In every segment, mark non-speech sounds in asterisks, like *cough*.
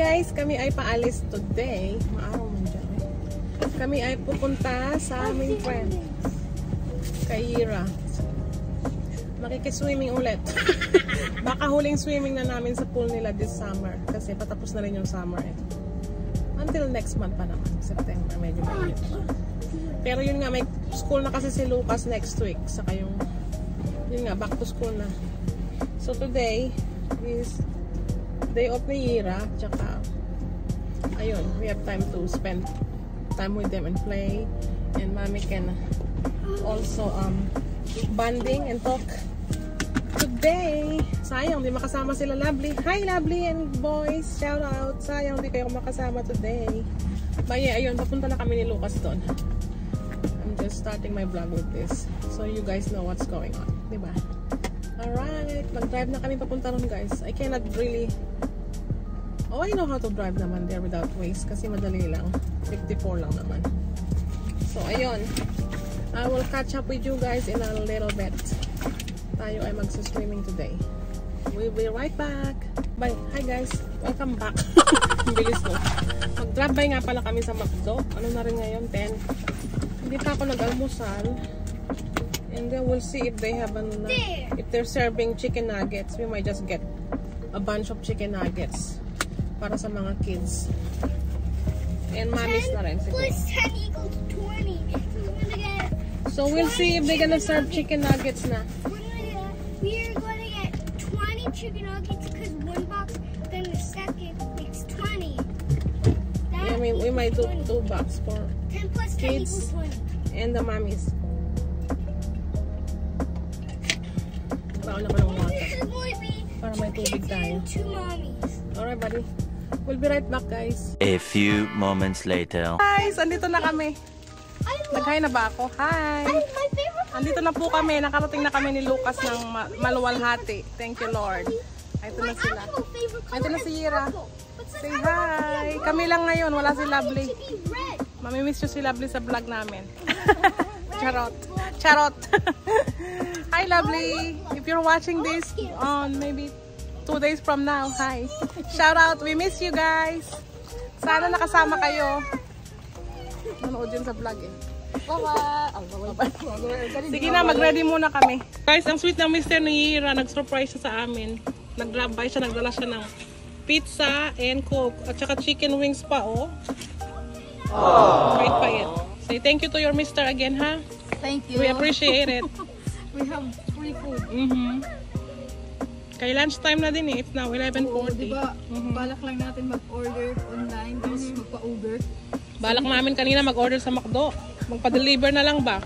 guys, kami ay paalis today. Maaraw man dyan eh. Kami ay pupunta sa aming friend. Kay Ira. Makikiswimming ulit. *laughs* Baka huling swimming na namin sa pool nila this summer. Kasi patapos na rin yung summer eh. Until next month pa naman. September, medyo mainit pa. Pero yun nga, may school na kasi si Lucas next week. Saka yung, yun nga, back to school na. So today is day off ni Ira. Tsaka, ayun, we have time to spend time with them and play. And mommy can also um, bonding and talk today. Sayang, di makasama sila Lovely. Hi Lovely and boys, shout out. Sayang, di kayo makasama today. But yeah, ayun, papunta na kami ni Lucas doon. I'm just starting my vlog with this. So you guys know what's going on. Di ba? Alright, mag-drive na kami papunta ron guys. I cannot really... Oh, I know how to drive naman there without waste kasi madali lang. 54 lang naman. So, ayun. I will catch up with you guys in a little bit. Tayo ay magsa-swimming today. We'll be right back. Bye. Hi guys. Welcome back. *laughs* Bilis mo. Mag-drop by nga pala kami sa McDo. Ano na rin ngayon? 10. Hindi pa ako nag-almusal. And then we'll see if they have an, uh, if they're serving chicken nuggets. We might just get a bunch of chicken nuggets para sa mga kids. And mommy's na rin. Plus 10 equals 20. We're gonna get, So we'll see if they're gonna serve chicken nuggets na. we're gonna, we're gonna get 20 chicken nuggets because one box, then the second makes 20. That Yeah, I mean, we might do two bucks for 10 plus 10 kids. equals 20. and the mommies. Para may tubig tayo. Alright, buddy. We'll be right back, guys. A few moments later. Guys, andito na kami. Nag-hi na ba ako? Hi! my favorite part. Andito na po kami. Nakarating na kami ni Lucas ng ma- Maluwalhati. Thank you, Lord. Ito na My sila. Ito na si Ira. purple. But since Say hi! Kami lang ngayon. Wala si Lovely. Mamimiss nyo si Lovely sa vlog namin. *laughs* *laughs* Charot. Charot. *laughs* hi, Lovely. If you're watching this on maybe two days from now, hi. Shout out. We miss you guys. Sana nakasama kayo. Nanood yun sa vlog eh. Sige na, mag-ready muna kami. Guys, ang sweet ng Mr. Nira, nag-surprise siya sa amin. Nag-grab by siya, nagdala siya ng pizza and coke. At saka chicken wings pa, oh. Wait pa yan. Say thank you to your mister again, ha? Thank you. We appreciate it. *laughs* We have free food. Mhm. Kay lunchtime na din eh. It's now 11.40. Oo, diba, Mhm. balak lang natin mag-order online, tapos magpa-Uber. Balak namin kanina mag-order sa McDo. Magpa-deliver na lang ba?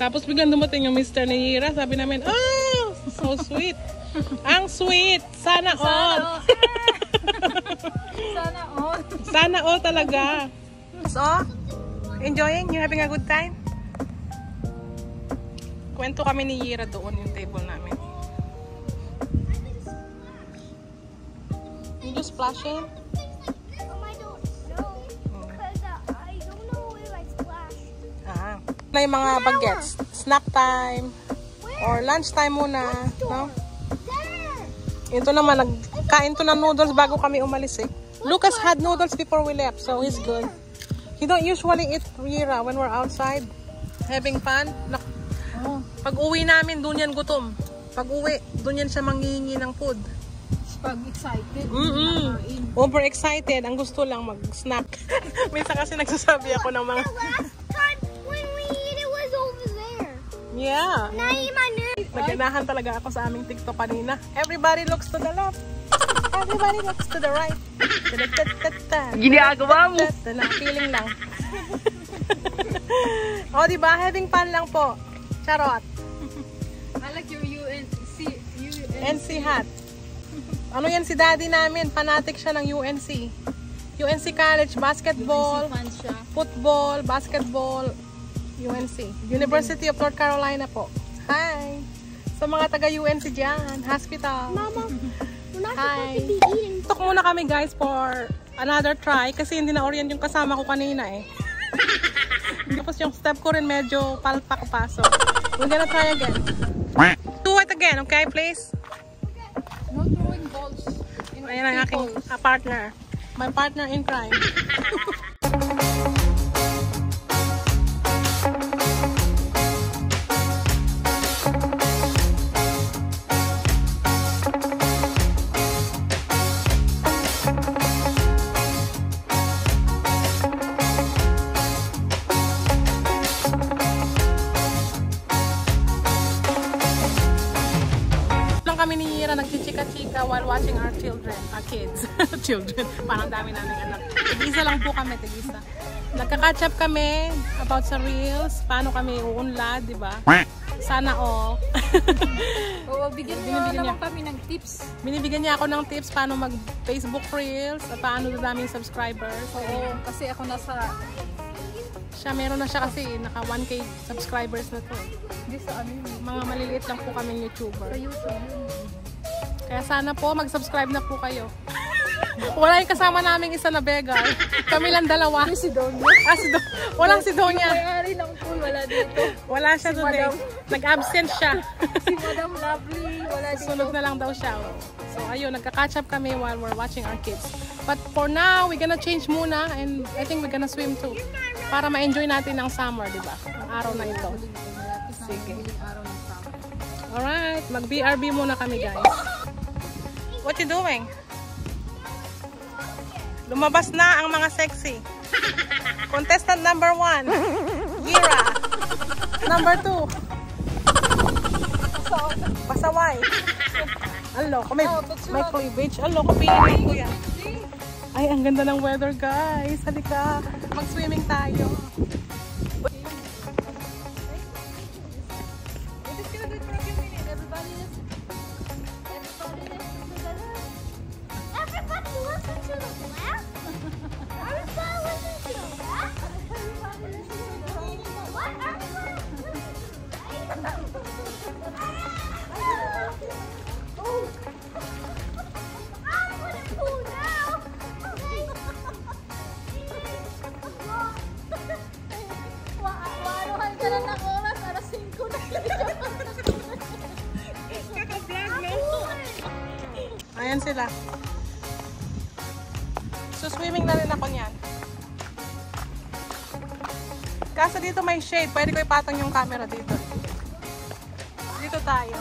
Tapos biglang dumating yung mister ni Hira. Sabi namin, oh, so sweet. *laughs* Ang sweet. Sana all. *laughs* Sana all. Sana all talaga. So, enjoying? You having a good time? Kwento kami ni Yira doon yung table namin. You just splashing? Um, I don't know. Because uh, I don't know if I splash. Ah. Na yung mga bagets. Snack time. Or lunch time muna. No? There! Ito naman, nagkain to ng noodles bago kami umalis eh. Lucas had noodles before we left, so he's good. He don't usually eat Rira when we're outside. Having fun. Oh, Pag uwi namin, doon yan gutom. Pag uwi, doon yan siya manghihingi ng food. Pag excited, Mm-mm. nakain. Over excited. Ang gusto lang mag-snack. *laughs* Minsan kasi nagsasabi ako ng mga... The last time when we eat it was over there. Yeah. Naganahan talaga ako sa aming TikTok kanina. Everybody looks to the left. *laughs* Everybody looks to the right. Ginagawa mo. Feeling lang. *laughs* o, di ba? Having fun lang po. Charot. I like your UNC. UNC. NC hat. Ano yan si daddy namin? Fanatic siya ng UNC. UNC College, basketball, siya. football, basketball, UNC. University of North Carolina po. Hi! Sa mga taga-UNC dyan, hospital. Mama, Hi. Tok muna kami guys for another try kasi hindi na orient yung kasama ko kanina eh. *laughs* Tapos yung step ko rin medyo palpak pa. So, we're gonna try again. Do it again, okay please? Ayan ang aking partner. My partner in crime. *laughs* children, our kids. *laughs* children, parang dami namin anak. Tigisa lang po kami, tigisa. Nagka-catch up kami about sa reels, paano kami uunlad, di ba? Sana all. *laughs* Oo, bigyan mo Binibigyan naman niya. kami ng tips. Binibigyan niya ako ng tips paano mag Facebook reels, at paano daming subscribers. Oo, kasi ako nasa, Siya, meron na siya kasi, naka 1k subscribers na to. hindi sa ano Mga maliliit lang po kaming sa YouTuber. YouTube yun. Kaya sana po, mag-subscribe na po kayo. Wala yung kasama naming isa na beggar. Kami lang dalawa. Si Donya. Ah, si Do- Walang si Donya. May-ari ng pool, wala dito. Wala siya today. Madam. Nag-absent siya. Si Madam Lovely, wala dito. Sunog na lang daw siya. oh. So, ayun, nagka-catch up kami while we're watching our kids. But for now, we're gonna change muna and I think we're gonna swim too. Para ma-enjoy natin ang summer, di ba? Ang araw na ito. Sige. Alright, mag-BRB muna kami, guys. What you doing? Lumabas na ang mga sexy. Contestant number one, Gira. Number two, Pasaway. Alo, may, may cleavage. Alo, kapinin ko yan. Ay, ang ganda ng weather, guys. Halika, mag-swimming tayo. Ayan sila. So, swimming na rin ako niyan. Kaso dito may shade. Pwede ko ipatong yung camera dito. Dito tayo.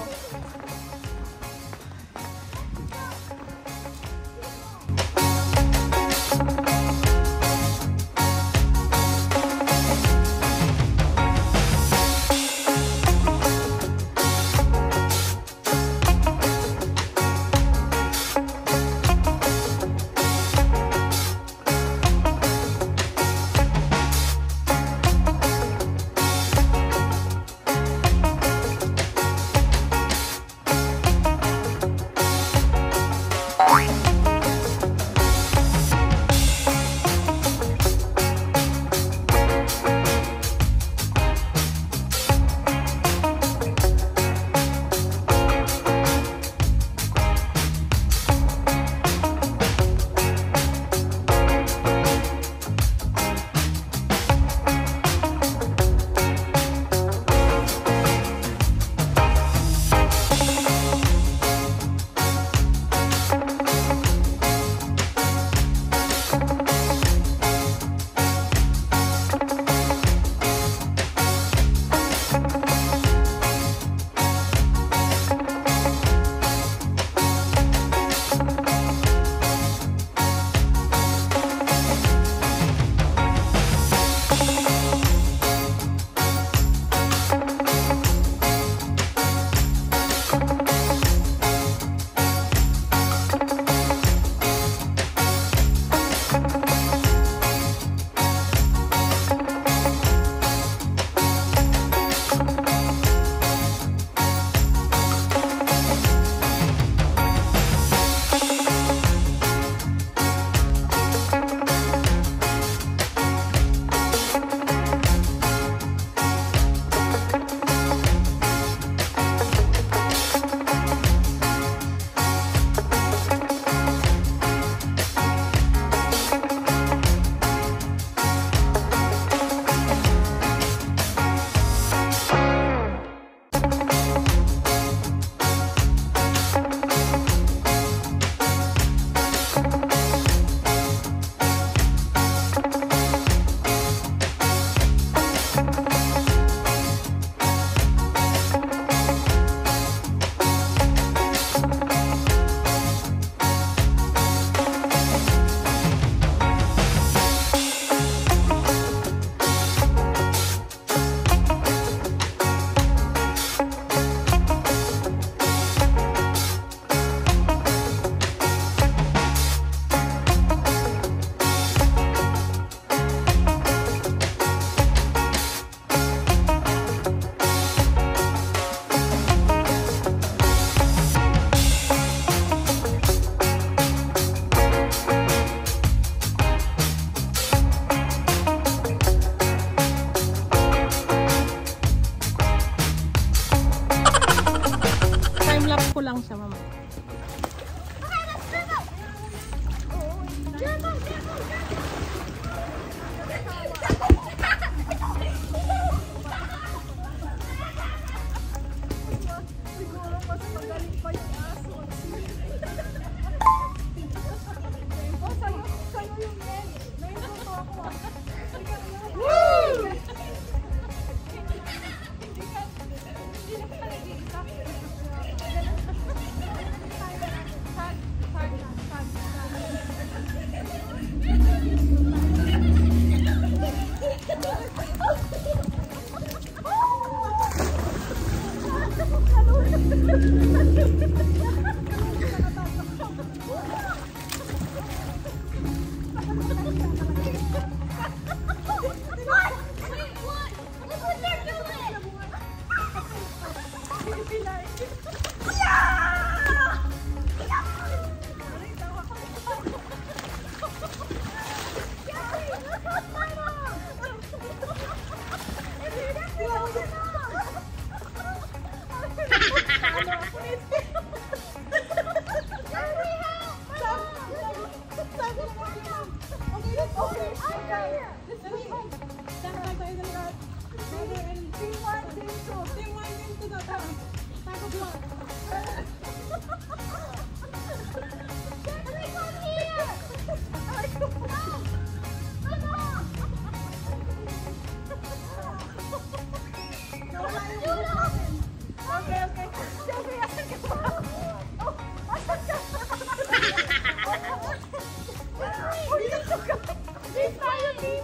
May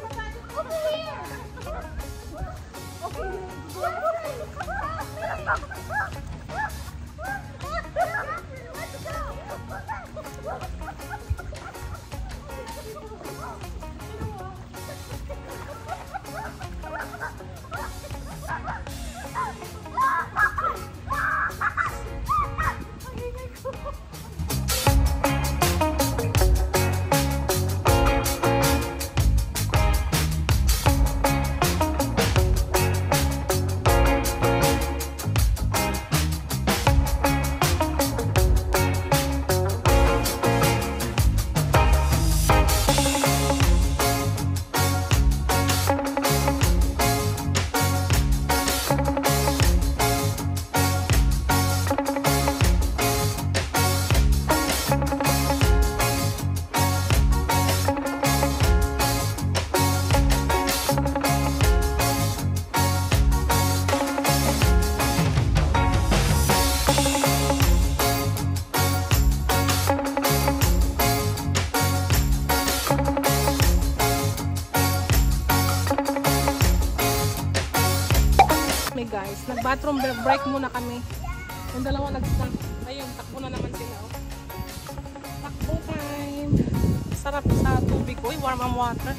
*laughs* nag-bathroom break muna kami. Yung dalawa nag-snack. Ayun, takbo na naman sila. Oh. Takbo time. Sarap sa tubig. Uy, warm ang water.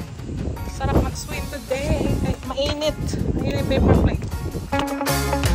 Sarap mag-swim today. Kahit mainit. Ayun yung paper plate.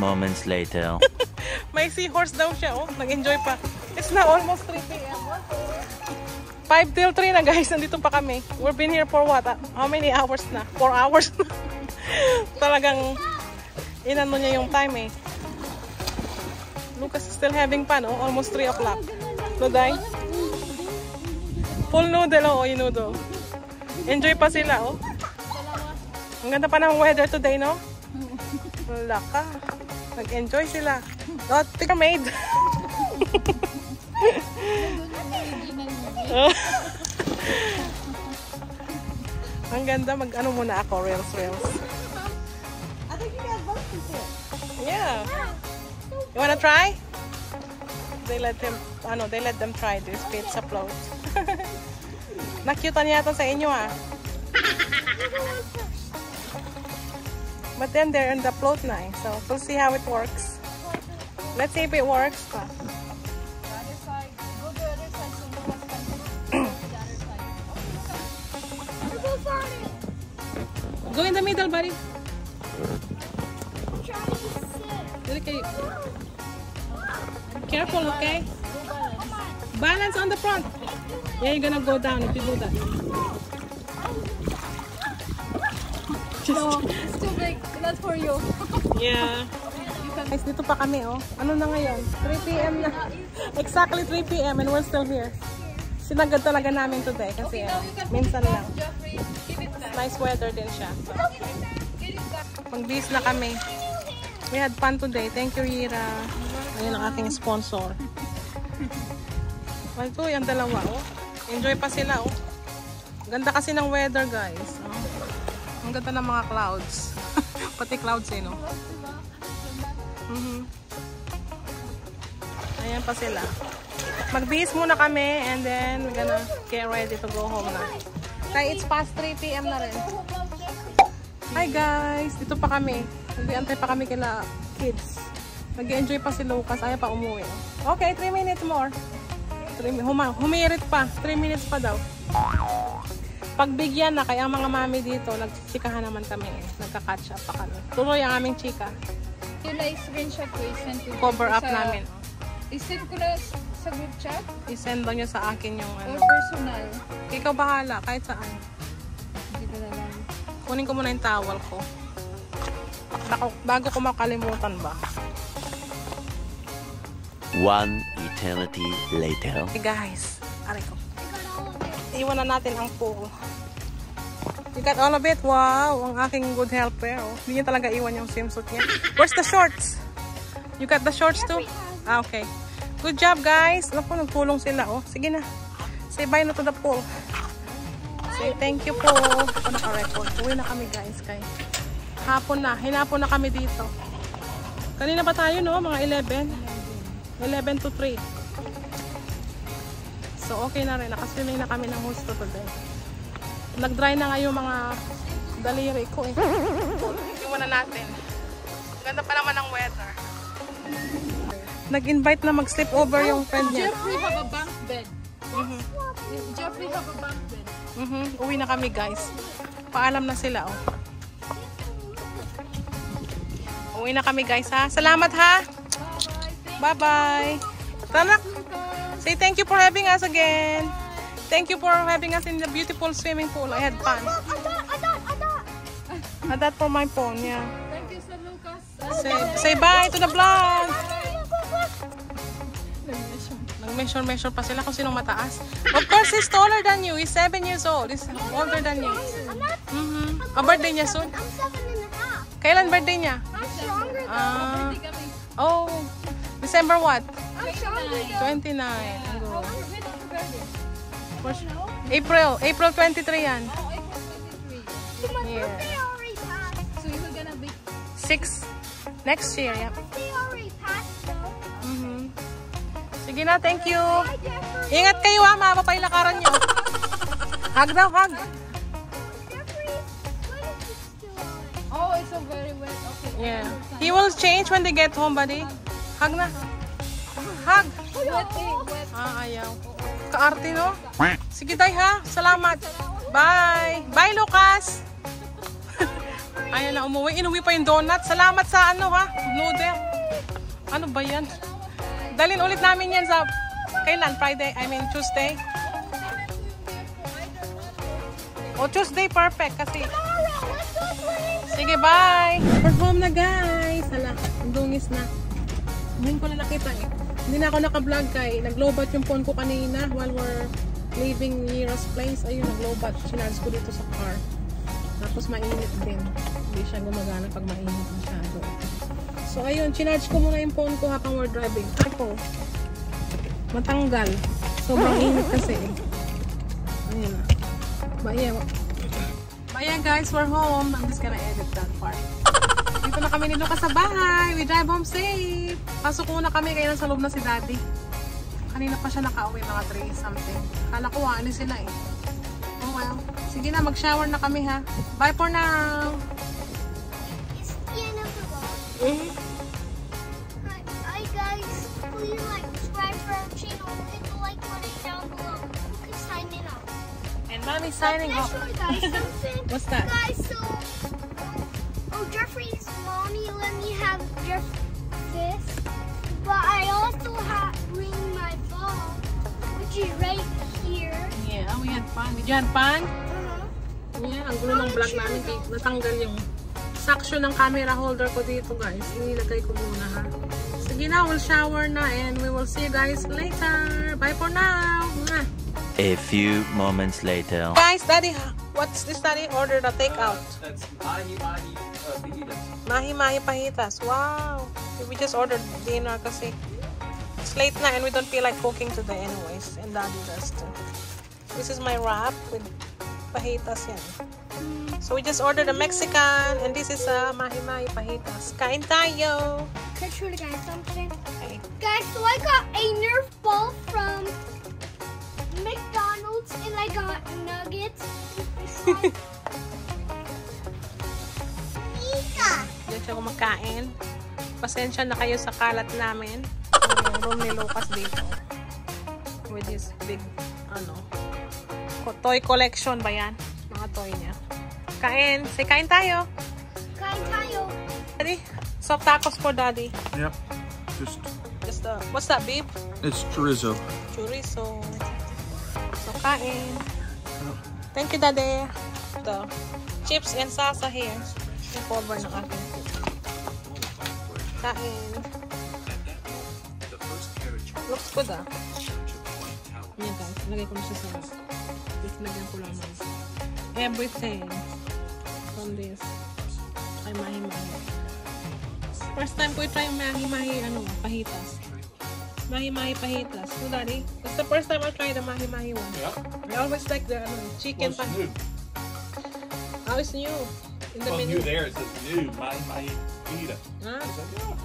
Moments later. *laughs* May seahorse daw siya, oh. Nag-enjoy pa. It's now almost 3 p.m. 5 till 3 na guys, nandito pa kami. We've been here for what? How many hours na? 4 hours na. *laughs* Talagang inano niya yung time eh. Lucas is still having fun, oh. Almost 3 o'clock. Noday? Full noodle, oh, yung noodle. Enjoy pa sila, oh. Ang ganda pa ng weather today, no? Wala. Nag-enjoy sila. Oh, tika maid. *laughs* Ang ganda. Mag-ano muna ako. Reels, reels. I think you guys both sit. Yeah. You wanna try? They let them, ano, they let them try this pizza float. *laughs* Nakyutan yata sa inyo ah. *laughs* But then they're in the float na eh. So we'll see how it works. Let's see if it works pa. Other side. Go to the other side so Lucas *coughs* can go to the other side. I'm so sorry. Go in the middle, buddy. I'm trying to sit. Dali kayo. Careful, okay? Come on. Balance on the front. Yeah, you're gonna go down if you do that. No, it's too big. Not for you. Yeah. Guys, dito pa kami, oh. Ano na ngayon? 3 p.m. na. Exactly 3 p.m. and we're still here. Sinagad talaga namin today kasi Now uh, minsan lang. Nice weather din siya. So, pang-bis na kami. We had fun today. Thank you, Ira. Ayun ang aking sponsor. Ay, ito, yung dalawa, oh. Enjoy pa sila, oh. Ganda kasi ng weather, guys. Oh. Ang ganda ng mga clouds. *laughs* Pati clouds, eh, no? Mhm. Ayan pa sila. Magbihis muna kami and then we're gonna get ready to go home na. Kaya it's past 3 p.m. na rin. Hi guys! Dito pa kami. Nag-antay pa kami kila kids. Nag-enjoy pa si Lucas. Ayaw pa umuwi. Okay, 3 minutes more. Three, huma, humirit pa. 3 minutes pa daw. Pagbigyan na, kaya ang mga mami dito, nagchikahan naman kami eh. Nagka-catch up pa kami. Tuloy ang aming chika. Yung like screenshot ko, i-send ko. Cover up sa- namin. I-send ko na sa group chat I-send daw niya sa akin yung or ano. personal. Ikaw bahala, kahit saan. Hindi ko na lang. Kunin ko muna yung towel ko. Bago, bago ko makalimutan ba. One eternity later. Hey guys, aray ko. Iwan na natin ang pool. You got all of it? Wow, ang aking good helper. Oh. Hindi niya talaga iwan yung swimsuit niya. Where's the shorts? You got the shorts too? Ah, okay. Good job guys. Alam ko, nagtulong sila. Oh. Sige na. Say bye na to the pool. Say thank you po. Ako naka-record. Uwi na kami guys. Kay hapon na. Hinapon na kami dito. Kanina ba tayo no? Mga 11? 11 to 3. So, okay na rin. Nakaswimming na kami ng gusto today. Nag-dry na nga yung mga daliri ko eh. Iwan na natin. Ganda pa naman ng weather. Nag-invite na mag-sleep over yung friend niya. Jeffrey have a bunk bed. Mhm. Jeffrey have a bunk bed. Mhm. Uwi na kami guys. Paalam na sila oh. Uwi na kami guys ha. Salamat ha. Bye-bye. Tanak. Say thank you for having us again. Thank you for having us in the beautiful swimming pool. I had fun. Ah, that for my phone, yeah. Thank you, Sir Lucas. Say, say bye to the vlog. Look. Nag-measure-measure pa sila kung sinong mataas. Of course, he's taller than you. He's 7 years old. He's older than you. I'm not. Mhm. A birthday niya soon. I'm seven and a half. Kailan birthday niya? I'm stronger Hindi kami. oh, December what? I'm stronger though. 29. Ang How First- April. April 23 yan. Oh, April 23. See, my Yeah. birthday already passed. So you're gonna be 6 next year. Yep. Birthday already passed though. Mhm. Sige na, thank you. Ingat kayo ha, mahaba pa yung lakaran nyo. *laughs* hug daw, hug. Oh, it's so very wet. Okay. Yeah. He will change when they get home, buddy. Hug na. Hug. Wet eh, wet. Ah, ayaw. Kaarte, no? Sige, day ha. Salamat. Bye. Bye, Lucas. *laughs* Ayaw na umuwi. Inuwi pa yung donut. Salamat sa ano ha. Noodle. Ano ba yan? Dalin ulit namin yan sa... Kailan? Friday? I mean, Tuesday? O, Tuesday, perfect. Kasi... Sige, bye! Home na, guys. Hala, dungis na. Ngayon ko na nakita eh. Hindi na ako naka-vlog kay nag-lowbat yung phone ko kanina while we're leaving Mira's place. Ayun, nag-lowbat. Sinarge ko dito sa car. Tapos mainit din. Hindi siya gumagana pag mainit masyado. So ayun, chinarge ko muna yung phone ko habang we're driving. Ako, matanggal. Sobrang init kasi. Ayun na. But yeah guys, we're home. I'm just gonna edit that part. Dito na kami ni Lucas sa bahay. We drive home safe. Pasok muna kami kaya nasa loob na si Daddy. Kanina pa siya nakauwi mga 3 something. Kala ko ano sila eh. Oh well. Sige na, mag-shower na kami ha. Bye for now. It's the end of the vlog. Hi, hi guys, please like, subscribe for our channel, hit the like button down below. You can sign in off. And Mommy signing off. guys? *laughs* What's that? Guys, so, oh, Jeffrey's mommy let me have Jeff this, but I also have bring my ball, which is right here. Yeah, we had fun. Did you have fun? Uh-huh. Yeah, ang gulo ng vlog namin. Natanggal yung suction ng camera holder ko dito guys. Inilagay ko muna ha. Sige na, we'll shower na and we will see you guys later. Bye for now. Mwah. A few moments later. Guys, Daddy, what's this Daddy order the takeout? That's mahi mahi uh, fajitas. Mahi Mahi Pahitas. Wow. We just ordered dinner kasi it's late na and we don't feel like cooking today anyways. And Daddy does too. This is my wrap with pahitas yan. So we just ordered a Mexican and this is a Mahi Mahi Pahitas. Kain tayo! Can I show you guys something? Okay. Guys, so I got a Nerf ball Diyan siya kumakain. Pasensya na kayo sa kalat namin. Yung room ni Lucas dito. With this big, ano, toy collection ba yan? Mga toy niya. Kain. Say, kain tayo. Kain tayo. Daddy, soft tacos for daddy. Yep. Just Just the, what's that, beef? it's chorizo. Chorizo. So, kain. Thank you, daddy. The chips and salsa here. Yung cover ng aking Kain. Looks good ah. Yan guys, lagay ko na siya sa Just lagyan ko lamang. Everything from this. Ay, mahi-mahi. First time ko i-try yung mahi-mahi, ano, pahitas. Mahi-mahi pahitas. So, daddy, it's the first time I tried the mahi-mahi one. Yep. I always like the ano, chicken pahitas. It's new. In the Well, menu. new there. It says new mahi mahi fajita. Huh? I yeah.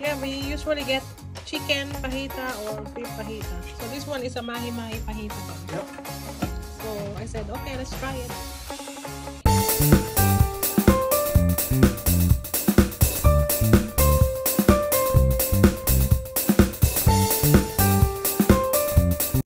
Yeah, we usually get chicken pahita or beef pahita. So this one is a mahi-mahi pahita. Yep. So I said, okay, let's try it.